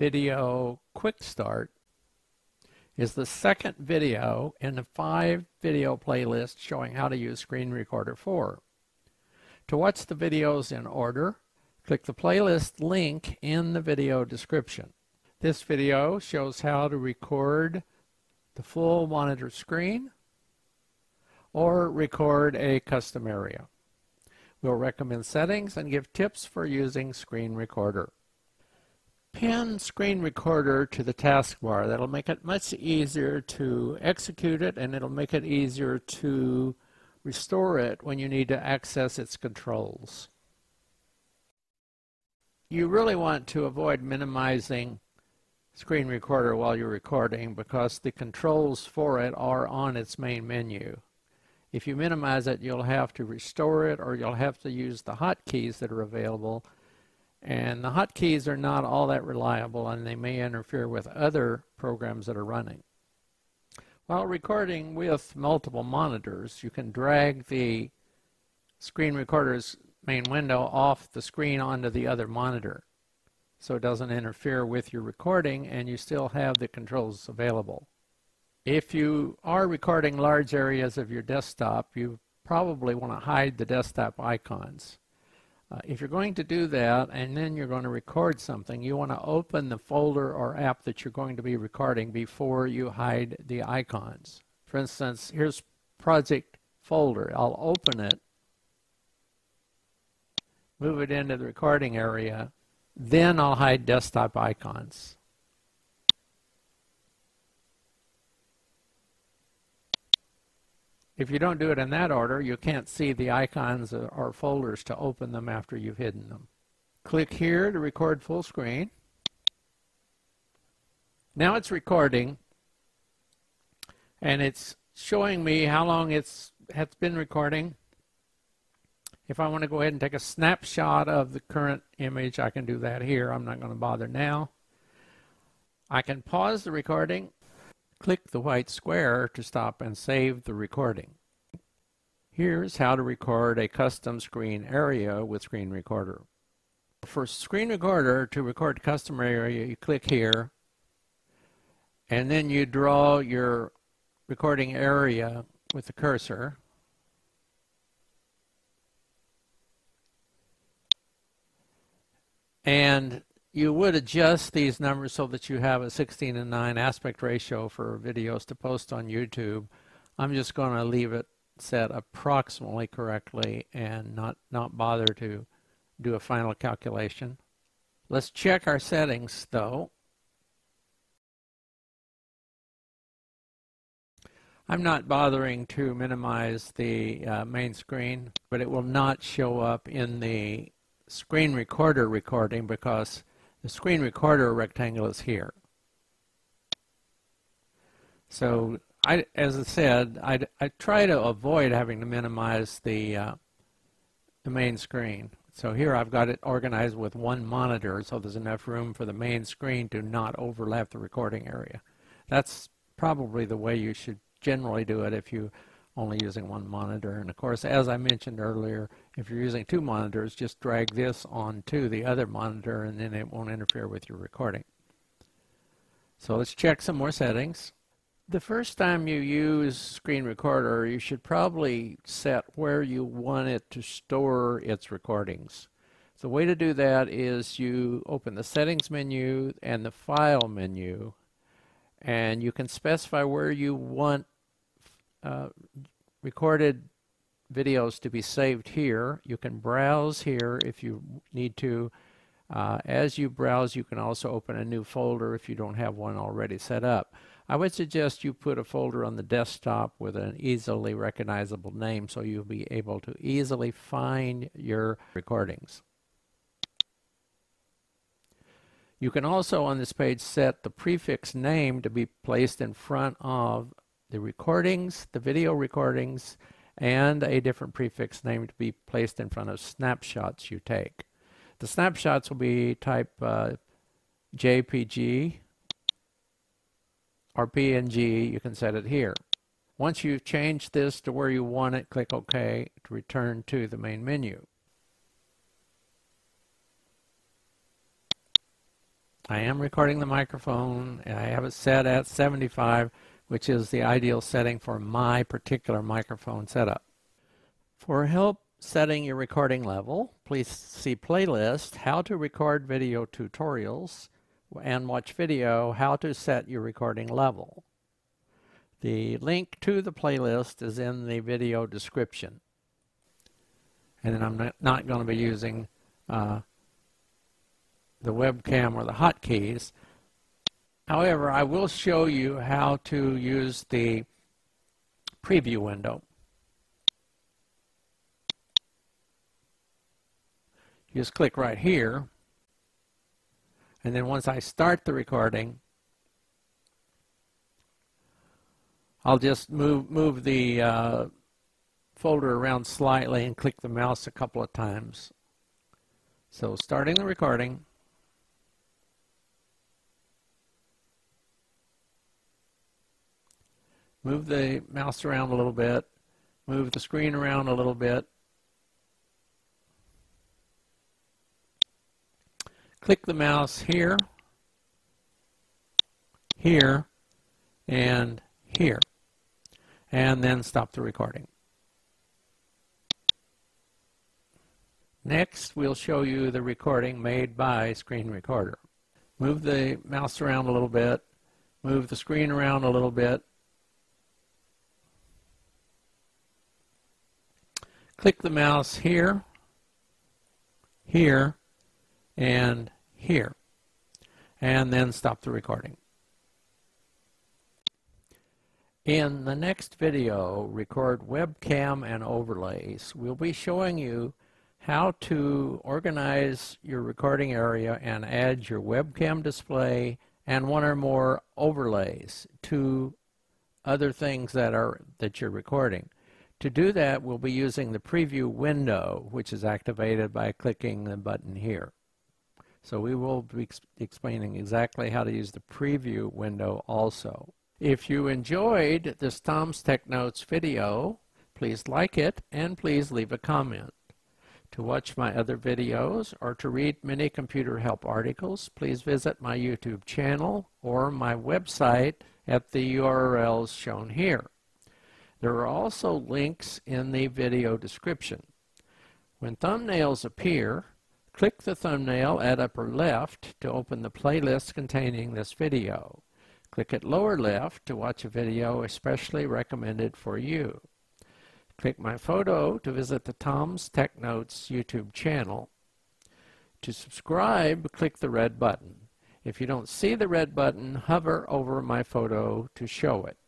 video quick start is the second video in the five video playlist showing how to use Screen Recorder 4. To watch the videos in order, click the playlist link in the video description. This video shows how to record the full monitor screen or record a custom area. We'll recommend settings and give tips for using Screen Recorder. Pin Screen Recorder to the taskbar. That'll make it much easier to execute it and it'll make it easier to restore it when you need to access its controls. You really want to avoid minimizing screen recorder while you're recording because the controls for it are on its main menu. If you minimize it, you'll have to restore it or you'll have to use the hotkeys that are available. And the hotkeys are not all that reliable and they may interfere with other programs that are running. While recording with multiple monitors, you can drag the screen recorder's main window off the screen onto the other monitor so it doesn't interfere with your recording and you still have the controls available. If you are recording large areas of your desktop, you probably want to hide the desktop icons. Uh, if you're going to do that and then you're going to record something, you want to open the folder or app that you're going to be recording before you hide the icons. For instance, here's project folder. I'll open it, move it into the recording area, then I'll hide desktop icons. If you don't do it in that order, you can't see the icons or folders to open them after you've hidden them. Click here to record full screen. Now it's recording and it's showing me how long it's has been recording. If I want to go ahead and take a snapshot of the current image, I can do that here. I'm not going to bother now. I can pause the recording Click the white square to stop and save the recording. Here's how to record a custom screen area with Screen Recorder. For Screen Recorder to record custom area, you click here, and then you draw your recording area with the cursor. And you would adjust these numbers so that you have a 16 and 9 aspect ratio for videos to post on YouTube. I'm just going to leave it set approximately correctly and not, not bother to do a final calculation. Let's check our settings though. I'm not bothering to minimize the uh, main screen, but it will not show up in the screen recorder recording because the screen recorder rectangle is here. So I, as I said, I, I try to avoid having to minimize the, uh, the main screen. So here I've got it organized with one monitor so there's enough room for the main screen to not overlap the recording area. That's probably the way you should generally do it if you only using one monitor. And of course, as I mentioned earlier, if you're using two monitors, just drag this onto the other monitor and then it won't interfere with your recording. So let's check some more settings. The first time you use Screen Recorder, you should probably set where you want it to store its recordings. The way to do that is you open the Settings menu and the File menu, and you can specify where you want uh, recorded videos to be saved here. You can browse here if you need to. Uh, as you browse, you can also open a new folder if you don't have one already set up. I would suggest you put a folder on the desktop with an easily recognizable name so you'll be able to easily find your recordings. You can also on this page set the prefix name to be placed in front of the recordings, the video recordings, and a different prefix name to be placed in front of snapshots you take. The snapshots will be type uh, JPG or PNG. You can set it here. Once you've changed this to where you want it, click OK to return to the main menu. I am recording the microphone. And I have it set at 75, which is the ideal setting for my particular microphone setup. For help setting your recording level, please see playlist How to Record Video Tutorials and watch video How to Set Your Recording Level. The link to the playlist is in the video description. And then I'm not, going to be using uh, the webcam or the hotkeys. However, I will show you how to use the preview window. Just click right here, and then once I start the recording, I'll just move move the uh, folder around slightly and click the mouse a couple of times. So starting the recording. Move the mouse around a little bit. Move the screen around a little bit. Click the mouse here, here, and here. And then stop the recording. Next, we'll show you the recording made by Screen Recorder. Move the mouse around a little bit, move the screen around a little bit, click the mouse here, here, and here, and then stop the recording. In the next video, record webcam and overlays. We'll be showing you how to organize your recording area and add your webcam display and one or more overlays to other things that are that you're recording. To do that, we'll be using the preview window, which is activated by clicking the button here. So we will be explaining exactly how to use the preview window also. If you enjoyed this Tom's Tech Notes video, please like it and please leave a comment. To watch my other videos or to read many computer help articles, please visit my YouTube channel or my website at the URLs shown here. There are also links in the video description. When thumbnails appear, click the thumbnail at upper left to open the playlist containing this video. Click at lower left to watch a video especially recommended for you. Click my photo to visit the Tom's Tech Notes YouTube channel. To subscribe, click the red button. If you don't see the red button, hover over my photo to show it.